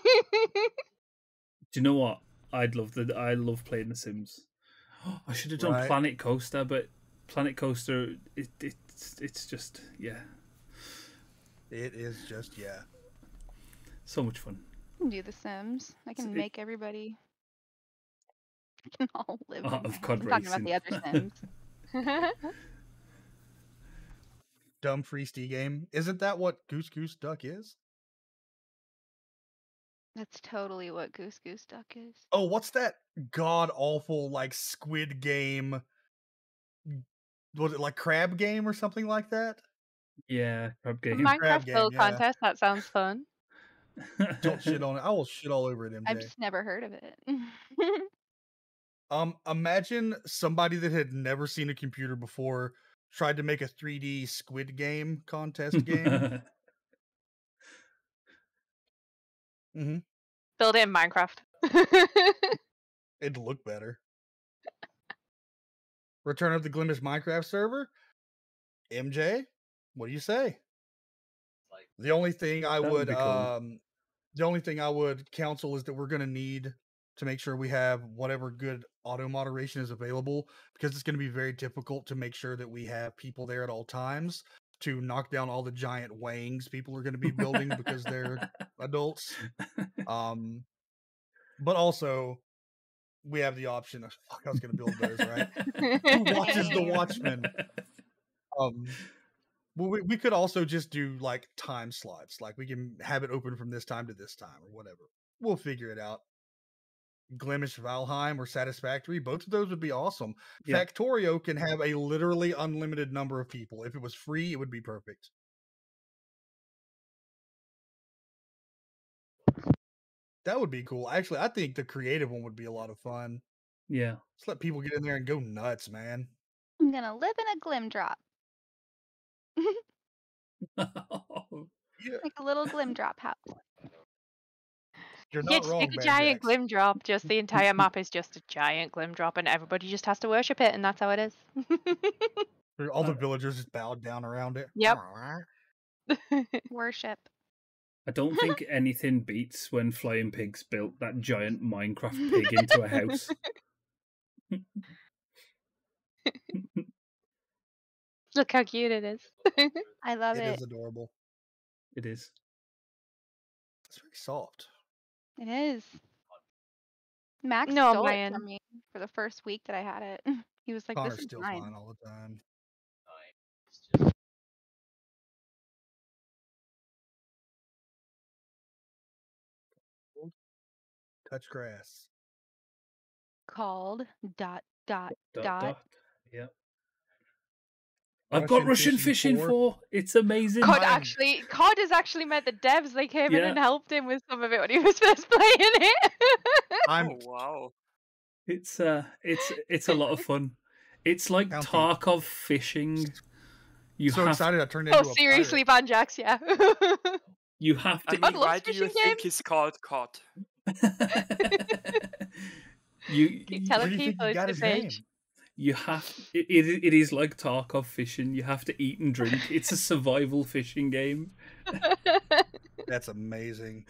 Speaker 5: you know what? I'd love the. I love playing The Sims. <gasps> I should have done
Speaker 2: Right.
Speaker 5: Planet Coaster, but Planet Coaster, it, it's it's just yeah,
Speaker 2: It is just yeah.
Speaker 5: so much fun.
Speaker 1: I can do The Sims. I can
Speaker 5: it-
Speaker 1: make everybody. We <laughs> can all live.
Speaker 5: Art
Speaker 1: in
Speaker 5: of COD
Speaker 1: house. I'm talking about the other Sims. <laughs>
Speaker 2: Dumb freesty game. Isn't that what Goose Goose Duck is?
Speaker 1: That's totally what Goose Goose Duck is.
Speaker 2: Oh, what's that god awful like squid game? Was it like crab game or something like that?
Speaker 5: Yeah, crab game.
Speaker 2: Minecraft
Speaker 4: Minecraft
Speaker 2: game,
Speaker 4: build
Speaker 2: yeah.
Speaker 4: contest. That sounds fun.
Speaker 2: Don't shit on it. I will <laughs> shit all over it, MJ.
Speaker 1: I've just never heard of it.
Speaker 2: Um, imagine somebody that had never seen a computer before tried to make a 3D Squid Game <laughs> contest game. Hmm
Speaker 4: Build it in Minecraft. <laughs>
Speaker 2: It'd look better. Return of the Glimmers Minecraft server. MJ, what do you say? The only thing I
Speaker 5: would
Speaker 2: would
Speaker 5: cool.
Speaker 2: um the only thing I would counsel is that we're gonna need to make sure we have whatever good auto moderation is available because it's gonna be very difficult to make sure that we have people there at all times to knock down all the giant wangs people are gonna be building because they're <laughs> adults. Um but also we have the option of fuck, I was gonna build those, right? Who watches the Watchmen? Um well we, we could also just do like time slots. Like we can have it open from this time to this time or whatever. We'll figure it out. Glimesh Valheim or Satisfactory, both of those would be awesome.
Speaker 5: Yeah.
Speaker 2: Factorio can have a literally unlimited number of people. If it was free, it would be perfect. That would be cool. Actually, I think the creative one would be a lot of fun.
Speaker 5: yeah.
Speaker 2: Just let people get in there and go nuts, man.
Speaker 1: I'm gonna live in a glim drop, <laughs> <laughs>
Speaker 2: Yeah,
Speaker 1: like a little glim drop house.
Speaker 2: You're
Speaker 4: Yeah,
Speaker 2: not
Speaker 4: just
Speaker 2: wrong,
Speaker 4: make a
Speaker 2: Bad
Speaker 4: giant glim drop. Just the entire <laughs> map is just a giant glim drop, and everybody just has to worship it, and that's how it is. <laughs>
Speaker 2: All the villagers just bowed down around it.
Speaker 4: Yep. <laughs>
Speaker 1: Worship.
Speaker 5: I don't think anything beats when Flying Pigs built that giant Minecraft pig into a house.
Speaker 4: Look how cute it is.
Speaker 1: I love
Speaker 2: It
Speaker 1: it.
Speaker 2: is adorable.
Speaker 5: It is.
Speaker 2: It's very soft.
Speaker 1: It is. Max
Speaker 4: No,
Speaker 1: stole it from me for the first week that I had it. <laughs> He was like,
Speaker 2: Connor's
Speaker 1: "This is
Speaker 2: still
Speaker 1: mine."
Speaker 2: fine all the time. Touch grass.
Speaker 1: Called dot dot
Speaker 5: Dot,
Speaker 1: dot.
Speaker 5: dot. Yeah. I've got Russian fishing for. It's amazing.
Speaker 4: COD
Speaker 2: Mine-
Speaker 4: actually, COD has actually met the devs. They came in and helped him with some of it when he was <laughs> first playing it.
Speaker 2: I'm
Speaker 3: Oh wow.
Speaker 5: It's uh, it's it's a lot of fun. It's like
Speaker 2: Counting.
Speaker 5: Tarkov fishing. You
Speaker 2: so
Speaker 5: have
Speaker 2: excited I turned into
Speaker 4: oh,
Speaker 2: a pirate.
Speaker 4: seriously, Banjax, yeah. <laughs>
Speaker 5: you have to.
Speaker 3: I
Speaker 5: to.
Speaker 3: mean,
Speaker 4: God loves
Speaker 3: why do you
Speaker 4: fishing
Speaker 3: think
Speaker 4: games.
Speaker 3: he's called COD? <laughs>
Speaker 5: you
Speaker 4: Keep
Speaker 5: you-
Speaker 4: telling
Speaker 2: Where do you think
Speaker 4: people
Speaker 2: he
Speaker 4: it's
Speaker 2: got
Speaker 4: this
Speaker 2: his
Speaker 4: age.
Speaker 2: name?
Speaker 5: You have it, it, it is like Tarkov fishing. You have to eat and drink. It's a survival fishing game. <laughs>
Speaker 2: That's amazing.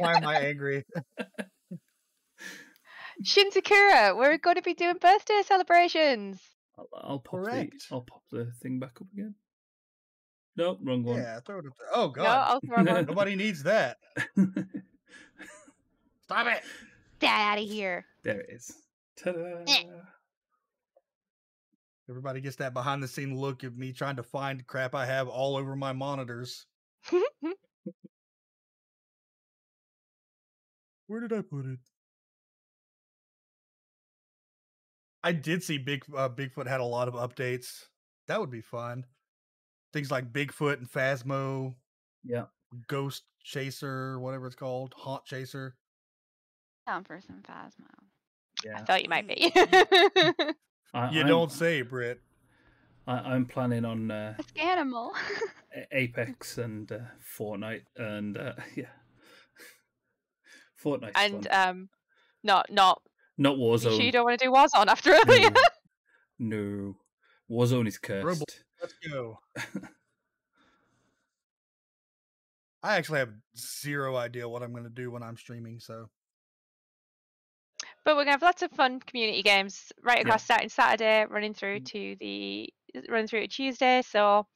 Speaker 2: Why am I angry? <laughs>
Speaker 4: Shinzakura, we're going to be doing birthday celebrations.
Speaker 5: I'll, I'll pop the I'll pop the thing back up again. No, wrong one.
Speaker 2: Yeah, throw it up there. Oh god.
Speaker 4: I'll throw 'em on.
Speaker 2: Nobody needs that. Stop it.
Speaker 1: Get out of here.
Speaker 5: there it is. Ta-da!
Speaker 1: Eh.
Speaker 2: Everybody gets that behind the scene look of me trying to find crap I have all over my monitors. <laughs> Where did I put it? I did see Big uh, Bigfoot had a lot of updates. That would be fun. Things like Bigfoot and Phasmo,
Speaker 5: Yeah.
Speaker 2: Ghost Chaser, whatever it's called, Haunt Chaser.
Speaker 1: Down for some Phasmo.
Speaker 5: Yeah.
Speaker 4: I thought you might be. <laughs>
Speaker 5: I,
Speaker 2: You
Speaker 5: I'm-
Speaker 2: don't say, Britt.
Speaker 5: I, I'm planning on uh,
Speaker 1: It's animal.
Speaker 5: Apex and uh, Fortnite and uh, <laughs> yeah, Fortnite.
Speaker 4: and um, not not.
Speaker 5: not
Speaker 4: You
Speaker 5: Warzone.
Speaker 4: sure you don't want to do Warzone after <laughs> earlier?
Speaker 5: no. no, Warzone is cursed.
Speaker 2: Robo- Let's go. <laughs> I actually have zero idea what I'm going to do when I'm streaming, so
Speaker 4: But we're gonna have lots of fun community games right
Speaker 5: Yeah.
Speaker 4: across starting Saturday, running through
Speaker 2: Mm.
Speaker 4: to the running through to Tuesday. So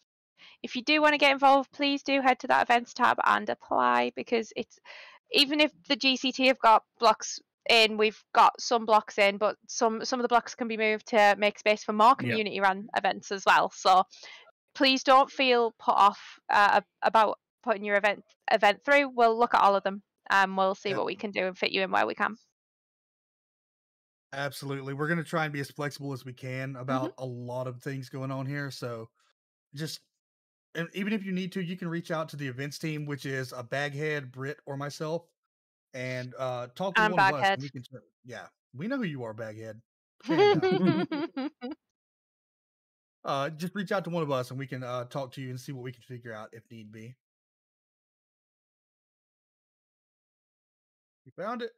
Speaker 4: if you do want to get involved, please do head to that events tab and apply because it's even if the GCT have got blocks in, we've got some blocks in, but some some of the blocks can be moved to make space for more community run events as well. So please don't feel put off uh, about putting your event event through. We'll look at all of them and we'll see
Speaker 2: Yep.
Speaker 4: what we can do and fit you in where we can.
Speaker 2: absolutely. We're going to try and be as flexible as we can
Speaker 4: Mm-hmm.
Speaker 2: about a lot of things going on here, so just and even if you need to, you can reach out to the events team, which is a baghead, Brit, or myself, and uh talk to
Speaker 4: I'm
Speaker 2: one of us. We can, yeah, we know who you are, baghead. <laughs> Uh, just reach out to one of us, and we can uh talk to you and see what we can figure out if need be. You found it.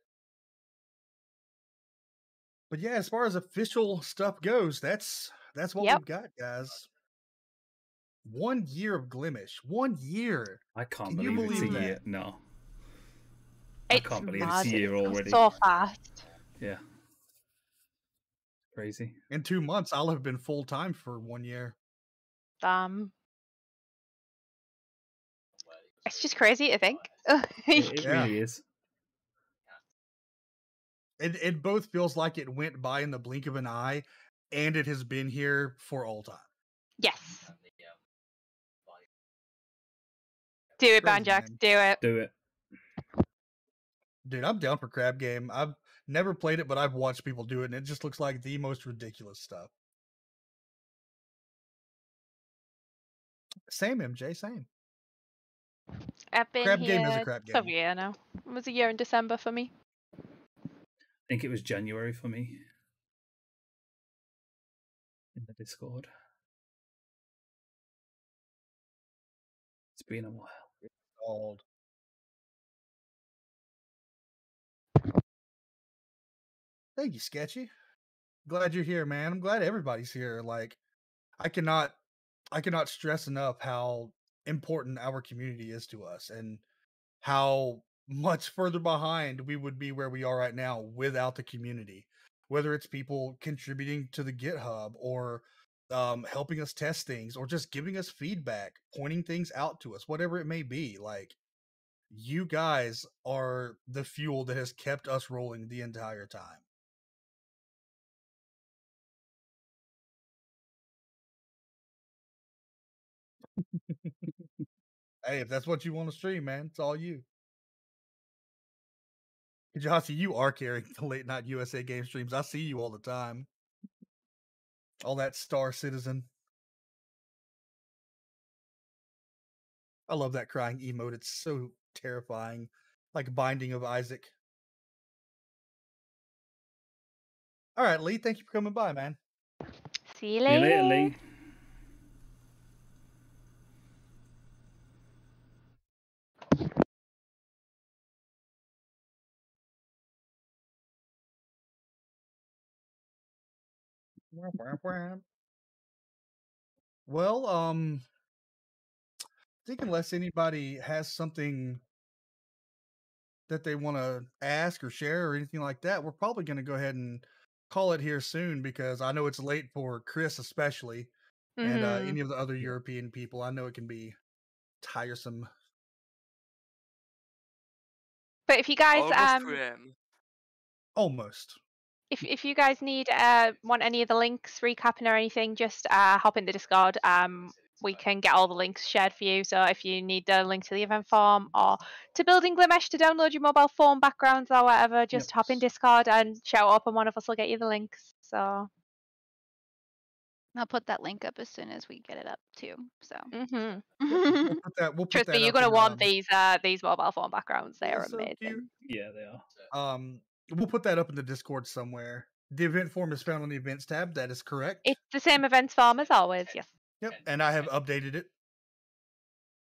Speaker 2: But yeah, as far as official stuff goes, that's that's what
Speaker 4: Yep.
Speaker 2: we've got, guys. One year of Glimesh. One year.
Speaker 5: I can't
Speaker 2: Can you
Speaker 5: believe, it's a
Speaker 2: that?
Speaker 5: year. No. I can't believe
Speaker 4: mad.
Speaker 5: it's a year
Speaker 4: It goes
Speaker 5: already.
Speaker 4: So fast.
Speaker 5: Yeah. Crazy.
Speaker 2: In two months, I'll have been full time for one year.
Speaker 4: Damn. It's just crazy to think. <laughs>
Speaker 5: It, it
Speaker 2: Yeah.
Speaker 5: really is.
Speaker 2: It it both feels like it went by in the blink of an eye, and it has been here for all time.
Speaker 4: yes. Do it,
Speaker 2: Crazy,
Speaker 4: Banjax. Do it.
Speaker 5: Do it.
Speaker 2: Dude, I'm down for crab game. I've never played it, but I've watched people do it, and it just looks like the most ridiculous stuff. Same MJ, same.
Speaker 4: I've been
Speaker 2: Crab
Speaker 4: here
Speaker 2: game is a crab
Speaker 4: just over
Speaker 2: game.
Speaker 4: a year now. It was a year in December for me.
Speaker 5: I think it was January for me. In the Discord. It's been a while.
Speaker 2: Called. Thank you, Sketchy. Glad you're here, man. I'm glad everybody's here. Like, I cannot, I cannot stress enough how important our community is to us, and how much further behind we would be where we are right now without the community. Whether it's people contributing to the GitHub or um, helping us test things or just giving us feedback, pointing things out to us, whatever it may be. Like, you guys are the fuel that has kept us rolling the entire time. Hey, if that's what you want to stream, man, it's all you. Jossie, you are carrying the late night USA game streams. I see you all the time. All that Star Citizen. I love that crying emote. It's so terrifying. Like Binding of Isaac. All right, Lee, thank you for coming by, man.
Speaker 4: See you
Speaker 5: See you
Speaker 4: later.
Speaker 5: later, Lee.
Speaker 2: Well, um, I think unless anybody has something that they want to ask or share or anything like that, we're probably going to go ahead and call it here soon because I know it's late for Chris, especially, and uh,
Speaker 4: Mhm.
Speaker 2: any of the other European people. I know it can be tiresome.
Speaker 4: But if you guys
Speaker 3: Almost
Speaker 4: um
Speaker 3: 3 a.m.
Speaker 2: Almost.
Speaker 4: If if you guys need uh want any of the links recapping or anything, just uh hop in the Discord. Um we can get all the links shared for you. So if you need the link to the event form or to building Glimesh to download your mobile phone backgrounds or whatever, just hop in Discord and shout up and one of us will get you the links. So
Speaker 1: I'll put that link up as soon as we get it up too. So
Speaker 4: hmm
Speaker 2: We'll <laughs> put that. We'll put
Speaker 4: trust me, you're gonna want
Speaker 2: um,
Speaker 4: these uh these mobile phone backgrounds. They
Speaker 2: they're
Speaker 4: are
Speaker 2: so
Speaker 4: amazing.
Speaker 2: cute.
Speaker 5: Yeah, they are.
Speaker 2: Um, we'll put that up in the Discord somewhere. The event form is found on the events tab. That is correct.
Speaker 4: It's the same events form as always, yes.
Speaker 2: Yep, and I have updated it.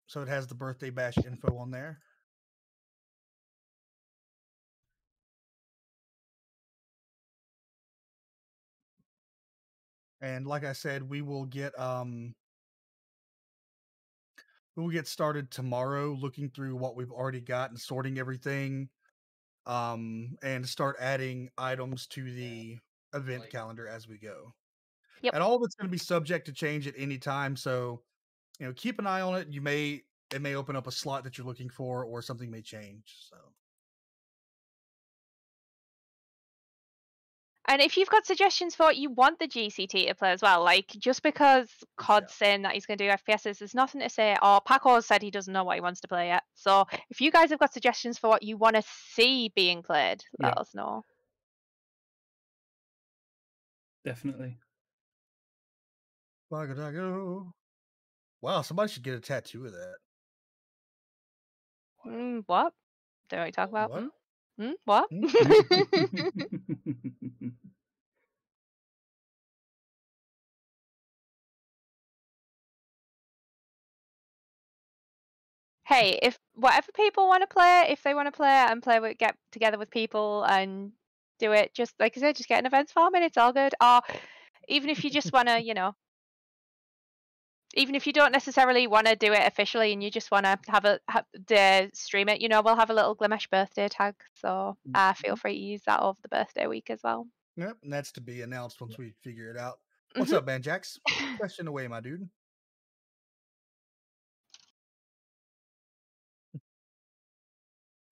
Speaker 2: So it has the birthday bash info on there. And like I said, we will get um we will get started tomorrow looking through what we've already got and sorting everything. Um and start adding items to the event calendar as we go.
Speaker 4: Yep.
Speaker 2: And all of it's going to be subject to change at any time. So, you know, keep an eye on it. You may it may open up a slot that you're looking for, or something may change. So,
Speaker 4: And if you've got suggestions for what you want the GCT to play as well, like just because COD's saying that he's going to do FPSs, there's nothing to say. Or Paco said he doesn't know what he wants to play yet. So if you guys have got suggestions for what you want to see being played, let
Speaker 5: Yeah.
Speaker 4: us know.
Speaker 5: Definitely.
Speaker 2: Bagadago. wow, somebody should get a tattoo of that.
Speaker 4: Mm, what? Don't know what you talk about.
Speaker 2: What?
Speaker 4: Mm? Mm? What? <laughs> <laughs> <laughs> hey, if whatever people want to play, if they want to play and play with get together with people and do it, just like I said, just get an events farm and it's all good. Or even if you just want to, <laughs> you know, even if you don't necessarily want to do it officially and you just want to have a have, the stream it, you know, we'll have a little Glimesh birthday tag. So uh, feel free to use that over the birthday week as well.
Speaker 2: Yep, and that's to be announced once we figure it out. What's
Speaker 4: Mhm.
Speaker 2: up, Banjax? <laughs> Question away, my dude.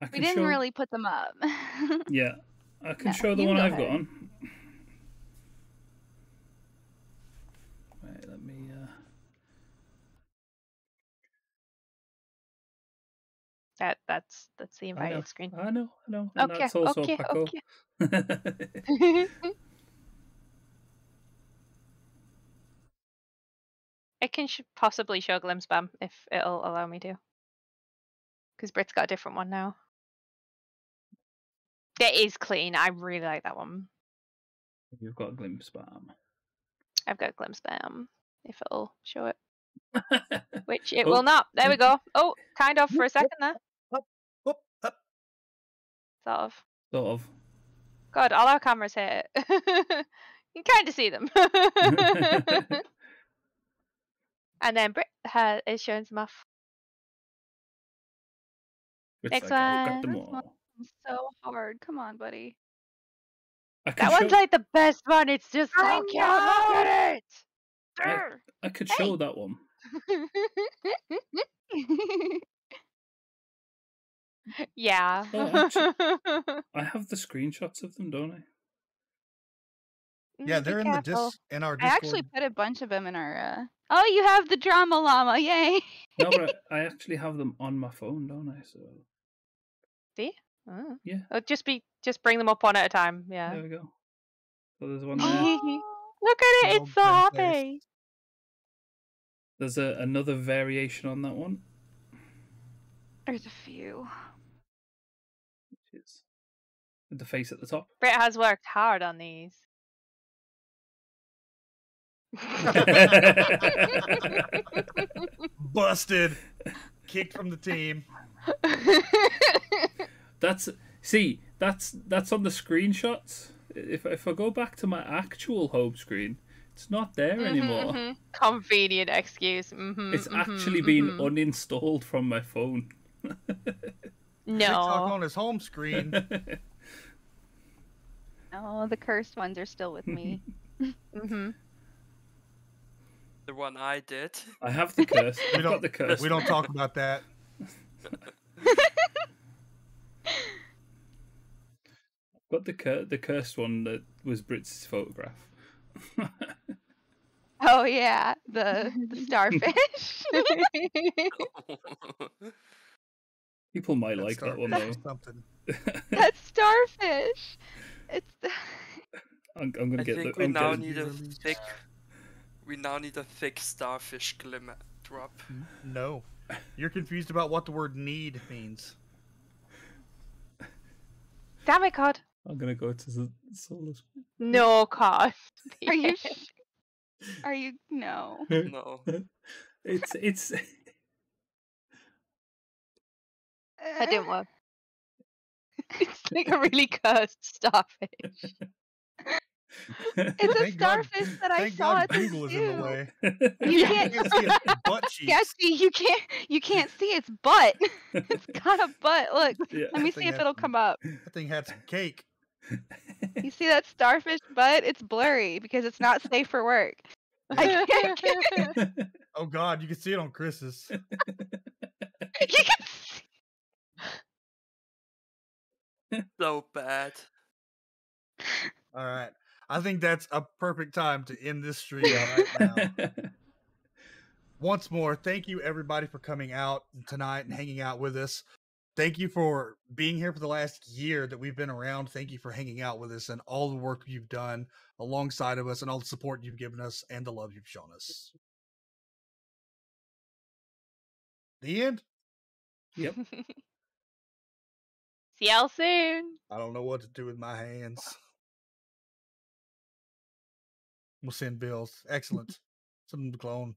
Speaker 5: I
Speaker 1: We didn't
Speaker 5: show,
Speaker 1: really put them up. <laughs>
Speaker 5: Yeah, I can
Speaker 1: No,
Speaker 5: show the one I've got on. Wait, let me. Uh...
Speaker 4: That that's that's the invited screen.
Speaker 5: I know, I know. And
Speaker 4: Okay,
Speaker 5: that's also
Speaker 4: okay,
Speaker 5: Paco.
Speaker 4: okay. <laughs> I can sh- possibly show Glimpse Bam if it'll allow me to. Because Brit's got a different one now. It is clean. I really like that one.
Speaker 5: You've got glimpse spam.
Speaker 4: I've got Glimpse Bam. If it'll show it. <laughs> Which it
Speaker 5: Oh,
Speaker 4: will not. There we
Speaker 5: mm.
Speaker 4: go. Oh, kind of for a second there.
Speaker 2: Up.
Speaker 4: Sort of.
Speaker 5: sort of.
Speaker 4: God, all our cameras here. <laughs> you can kind of see them. <laughs> and then Brit ha- is showing some off.
Speaker 5: It's
Speaker 4: Next
Speaker 5: like,
Speaker 4: one.
Speaker 5: Them
Speaker 1: Next one.
Speaker 5: all.
Speaker 1: so hard. Come on, buddy.
Speaker 5: I could
Speaker 4: That
Speaker 5: show,
Speaker 4: one's like the best one. It's just so
Speaker 1: I
Speaker 4: cute. Look at it.
Speaker 5: I, I could
Speaker 1: Hey.
Speaker 5: show that one. <laughs>
Speaker 4: yeah.
Speaker 5: Oh, <laughs> I have the screenshots of them, don't I?
Speaker 2: Yeah,
Speaker 1: Mm, be
Speaker 2: they're in the
Speaker 1: careful.
Speaker 2: dis in our
Speaker 1: I
Speaker 2: Discord.
Speaker 1: actually put a bunch of them in our. Uh... Oh, you have the drama llama! Yay!
Speaker 5: No, but <laughs> I actually have them on my phone, don't I? So
Speaker 4: Oh.
Speaker 5: Yeah.
Speaker 4: Oh, just be just bring them up one at a time. Yeah.
Speaker 5: there we go. So there's one there. <gasps>
Speaker 4: Look at it.
Speaker 2: Little
Speaker 4: It's so
Speaker 2: grin face.
Speaker 4: happy.
Speaker 5: There's a, another variation on that one,
Speaker 1: There's a few.
Speaker 5: which is with the face at the top.
Speaker 4: Brit has worked hard on these. <laughs> <laughs>
Speaker 2: Busted. Kicked from the team. <laughs>
Speaker 5: That's see, that's that's on the screenshots. If if I go back to my actual home screen, it's not there
Speaker 4: Mhm,
Speaker 5: anymore.
Speaker 4: mhm. Convenient excuse. hmm
Speaker 5: It's actually been uninstalled from my phone.
Speaker 4: No.
Speaker 2: TikTok on his home screen. <laughs>
Speaker 1: Oh, the cursed ones are still with me. <laughs>
Speaker 4: hmm
Speaker 3: The one I did.
Speaker 5: I have the curse.
Speaker 2: We
Speaker 5: got
Speaker 2: don't-
Speaker 5: the curse.
Speaker 2: we don't talk about that. <laughs>
Speaker 5: got the cur- the cursed one that was Brit's photograph. <laughs>
Speaker 1: Oh yeah, the the starfish. <laughs>
Speaker 5: People might
Speaker 2: That
Speaker 5: like that one
Speaker 2: Fish
Speaker 5: though.
Speaker 2: Something. <laughs>
Speaker 1: that starfish. It's the...
Speaker 5: I'm, I'm gonna
Speaker 3: I
Speaker 5: get
Speaker 3: think
Speaker 5: the.
Speaker 3: we
Speaker 5: I'm
Speaker 3: now
Speaker 5: getting-
Speaker 3: need a
Speaker 2: released.
Speaker 3: thick. We now need a thick starfish glimmer drop.
Speaker 2: No. You're confused about what the word need means.
Speaker 4: Damn it, God.
Speaker 5: I'm gonna go to the solar. Screen.
Speaker 4: No, <laughs> cost. <laughs>
Speaker 1: Are you? Sh- are you? No.
Speaker 3: No.
Speaker 5: It's it's. <laughs>
Speaker 4: That didn't uh. work. It's like a really cursed starfish.
Speaker 1: It's a
Speaker 2: Thank God-
Speaker 1: starfish that I
Speaker 2: Thank
Speaker 1: saw
Speaker 2: God
Speaker 1: at the
Speaker 2: Google is in the
Speaker 1: zoo.
Speaker 2: way.
Speaker 1: You
Speaker 2: You
Speaker 1: can't.
Speaker 2: can't see its butt cheeks.
Speaker 1: Yeah, see, you can't. You can't see its butt. It's got a butt. Look.
Speaker 5: yeah.
Speaker 1: Let me see if
Speaker 2: has
Speaker 1: it'll
Speaker 2: some-
Speaker 1: come up.
Speaker 2: That thing had some cake.
Speaker 1: You see that starfish butt? It's blurry because it's not safe for work. <laughs> I can't <laughs> get it.
Speaker 2: Oh God, you can see it on Chris's. <laughs>
Speaker 1: You can
Speaker 3: So bad.
Speaker 2: All right. I think that's a perfect time to end this stream right now. Once more, thank you everybody for coming out tonight and hanging out with us. Thank you for being here for the last year that we've been around. Thank you for hanging out with us and all the work you've done alongside of us and all the support you've given us and the love you've shown us. The end.
Speaker 5: yep. <laughs>
Speaker 4: See y'all soon.
Speaker 2: I don't know what to do with my hands. We'll send bills. Excellent. <laughs> Send them to clone.